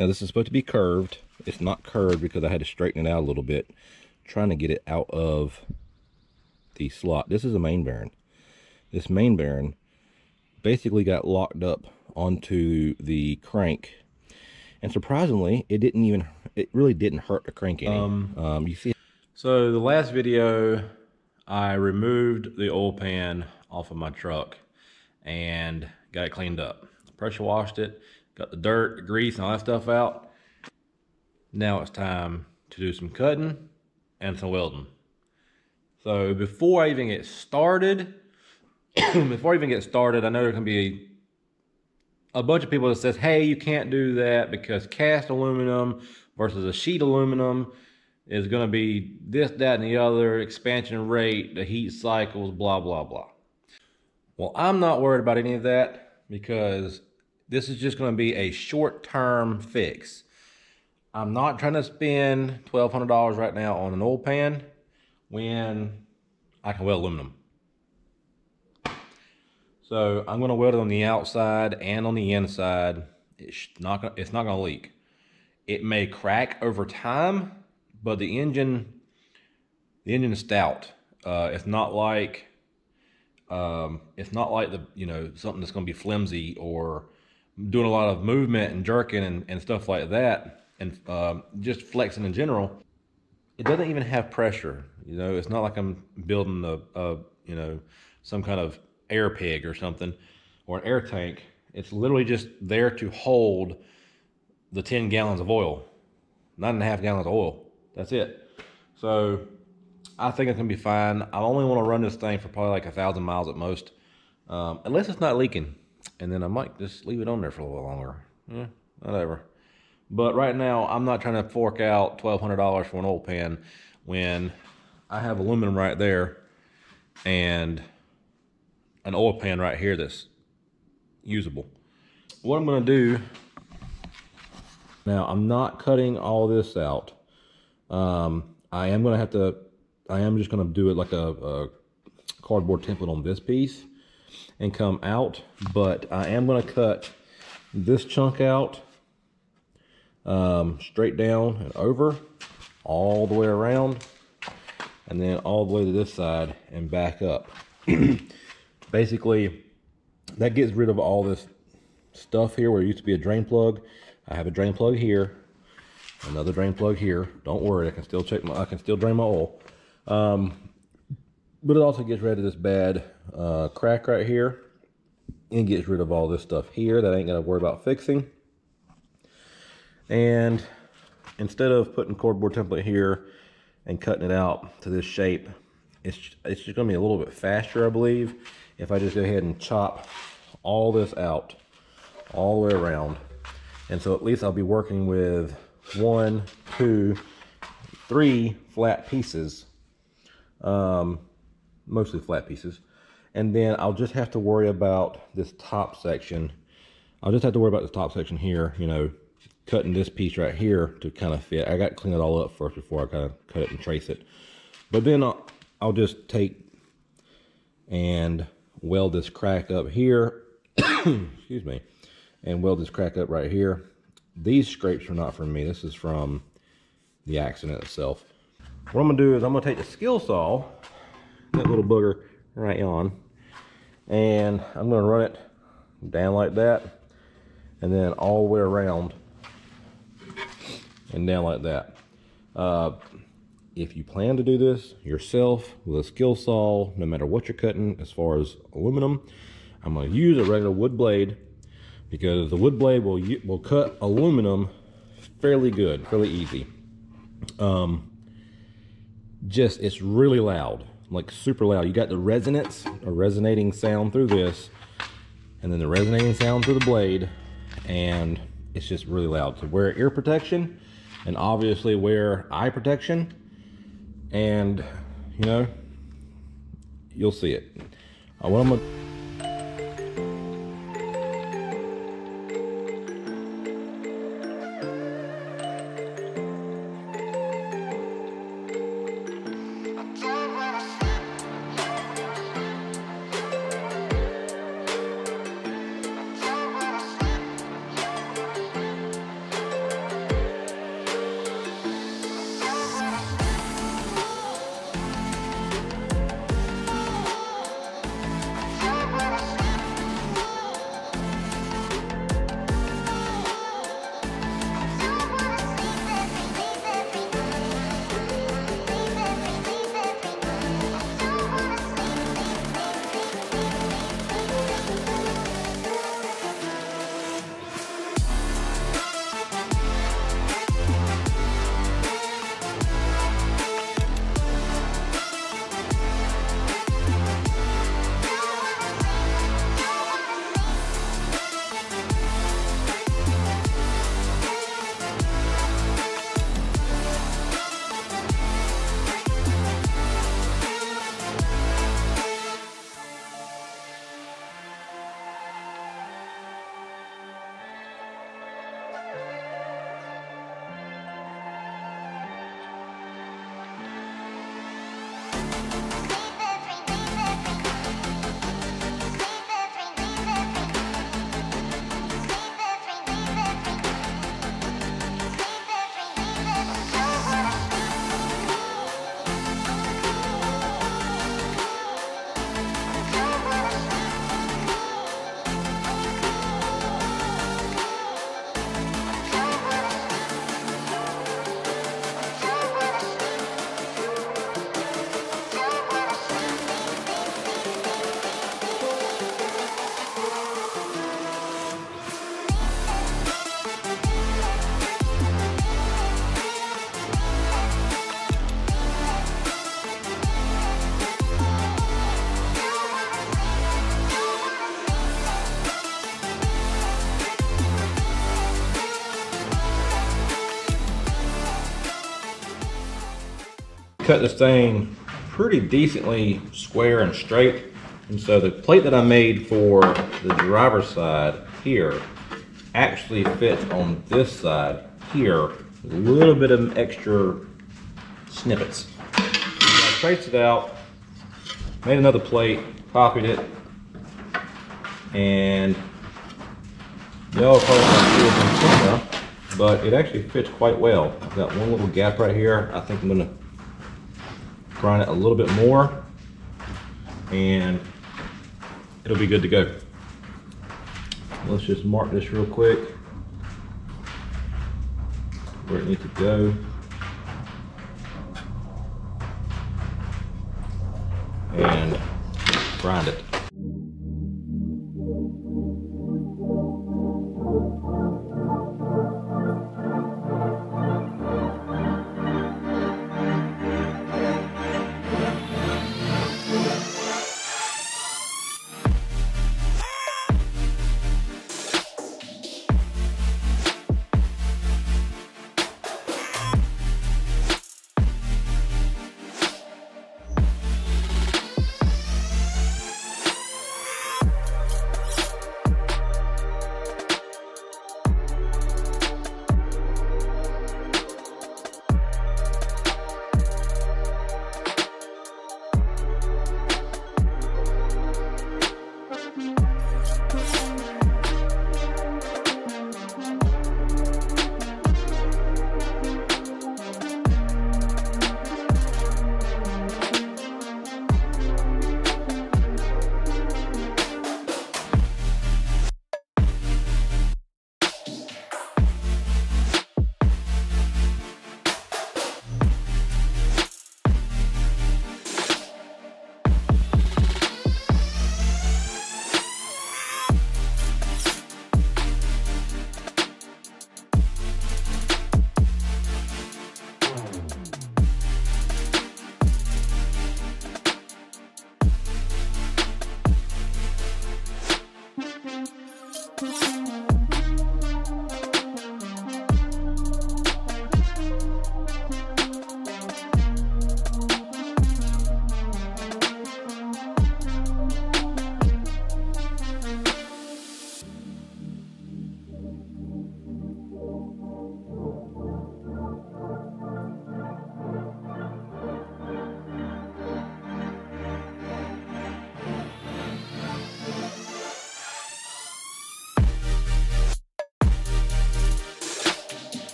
Now this is supposed to be curved. It's not curved because I had to straighten it out a little bit, trying to get it out of the slot. This is a main bearing. This main bearing basically got locked up onto the crank. And surprisingly, it didn't even, it really didn't hurt the crank any. Um, um, you see. So the last video, I removed the oil pan off of my truck and got it cleaned up. Pressure washed it, got the dirt, the grease, and all that stuff out. Now it's time to do some cutting and some welding. So before I even get started, before I even get started, I know there can be a bunch of people that says, hey, you can't do that because cast aluminum versus a sheet aluminum is going to be this, that, and the other, expansion rate, the heat cycles, blah, blah, blah. Well, I'm not worried about any of that because this is just going to be a short-term fix. I'm not trying to spend $1,200 right now on an oil pan when I can weld aluminum. So I'm going to weld it on the outside and on the inside. It's not gonna, it's not going to leak. It may crack over time, but the engine the engine is stout. Uh, it's not like um, it's not like the you know something that's going to be flimsy or doing a lot of movement and jerking and, and stuff like that, and um, just flexing in general. It doesn't even have pressure. You know, it's not like I'm building a, a you know some kind of air pig or something, or an air tank. It's literally just there to hold the 10 gallons of oil, nine and a half gallons of oil. That's it. So I think it's gonna be fine. I only want to run this thing for probably like a thousand miles at most, um, unless it's not leaking, and then I might just leave it on there for a little longer. Yeah, whatever. But right now, I'm not trying to fork out twelve hundred dollars for an oil pan when I have aluminum right there and an oil pan right here that's usable. What I'm gonna do, now I'm not cutting all this out. Um, I am gonna have to, I am just gonna do it like a, a cardboard template on this piece and come out, but I am gonna cut this chunk out um, straight down and over all the way around and then all the way to this side and back up. basically that gets rid of all this stuff here where it used to be a drain plug. I have a drain plug here, another drain plug here. Don't worry, I can still check my, I can still drain my oil. Um, but it also gets rid of this bad uh, crack right here and gets rid of all this stuff here that I ain't gonna worry about fixing. And instead of putting cardboard template here and cutting it out to this shape, it's, it's just gonna be a little bit faster, I believe if I just go ahead and chop all this out all the way around. And so at least I'll be working with one, two, three flat pieces, um, mostly flat pieces. And then I'll just have to worry about this top section. I'll just have to worry about this top section here, you know, cutting this piece right here to kind of fit. I got to clean it all up first before I kind of cut it and trace it. But then I'll, I'll just take and weld this crack up here, excuse me, and weld this crack up right here. These scrapes are not from me. This is from the accident itself. What I'm gonna do is I'm gonna take the skill saw, that little booger right on, and I'm gonna run it down like that, and then all the way around and down like that. Uh, if you plan to do this yourself with a skill saw, no matter what you're cutting as far as aluminum, I'm going to use a regular wood blade because the wood blade will will cut aluminum fairly good, fairly easy. Um, just it's really loud, like super loud. You got the resonance, a resonating sound through this, and then the resonating sound through the blade, and it's just really loud. So wear ear protection, and obviously wear eye protection and you know you'll see it uh, what i'm gonna cut this thing pretty decently square and straight. And so the plate that I made for the driver's side here actually fits on this side here. A little bit of extra snippets. So I traced it out, made another plate, copied it, and y'all probably see it but it actually fits quite well. I've got one little gap right here. I think I'm gonna grind it a little bit more and it'll be good to go. Let's just mark this real quick where it needs to go. And grind it.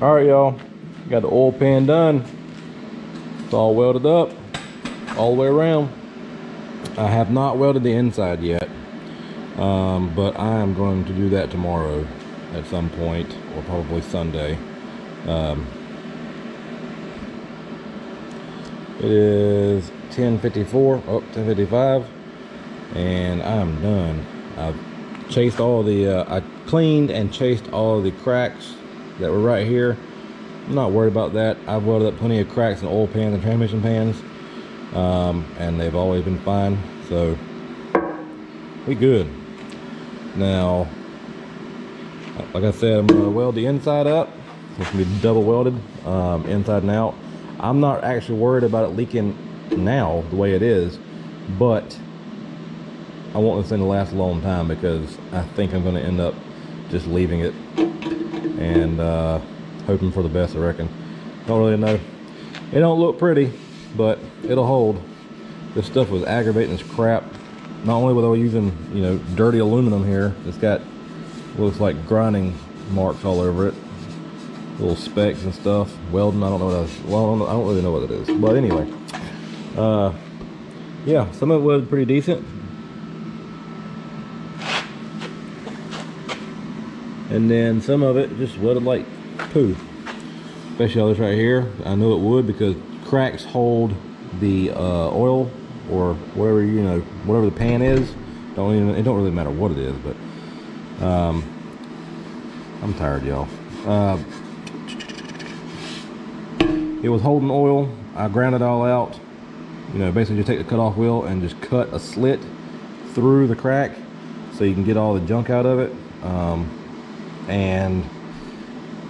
All right, y'all. Got the oil pan done. It's all welded up all the way around. I have not welded the inside yet, um, but I am going to do that tomorrow at some point, or probably Sunday. Um, it is 10.54, oh, 10.55, and I'm done. I've chased all the, uh, I cleaned and chased all the cracks that were right here. I'm not worried about that. I've welded up plenty of cracks in oil pans and transmission pans, um, and they've always been fine. So we good. Now, like I said, I'm gonna weld the inside up. It's gonna be double welded, um, inside and out. I'm not actually worried about it leaking now the way it is, but I want this thing to last a long time because I think I'm gonna end up just leaving it and uh, hoping for the best, I reckon. Don't really know. It don't look pretty, but it'll hold. This stuff was aggravating as crap. Not only were they using, you know, dirty aluminum here, it's got, looks like grinding marks all over it. Little specks and stuff. Welding, I don't know what else. Well, I don't, I don't really know what it is. But anyway, uh, yeah, some of it was pretty decent. And then some of it just welded like poo. Especially all this right here. I know it would because cracks hold the uh, oil or whatever you know whatever the pan is. Don't even it don't really matter what it is but um i'm tired y'all. Uh, it was holding oil. I ground it all out. You know basically just take the cut off wheel and just cut a slit through the crack so you can get all the junk out of it. Um, and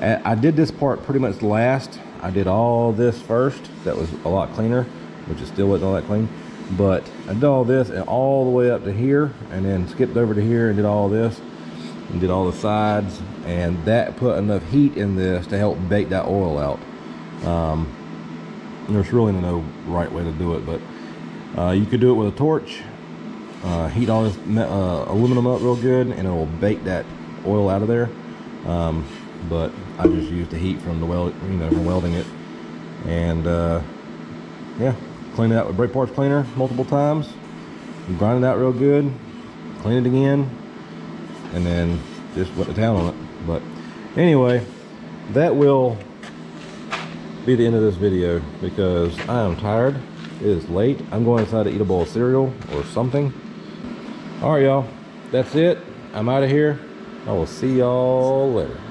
I did this part pretty much last. I did all this first that was a lot cleaner which is still wasn't all that clean. But I did all this and all the way up to here and then skipped over to here and did all this and did all the sides. And that put enough heat in this to help bake that oil out. Um, there's really no right way to do it but uh, you could do it with a torch. Uh, heat all this uh, aluminum up real good and it will bake that oil out of there um, but I just used the heat from the weld you know from welding it. And uh, yeah cleaned it out with brake parts cleaner multiple times. Grind it out real good clean it again and then just put the towel on it. But anyway that will be the end of this video because I am tired. It is late. I'm going inside to eat a bowl of cereal or something. All right y'all. That's it. I'm out of here I will see y'all later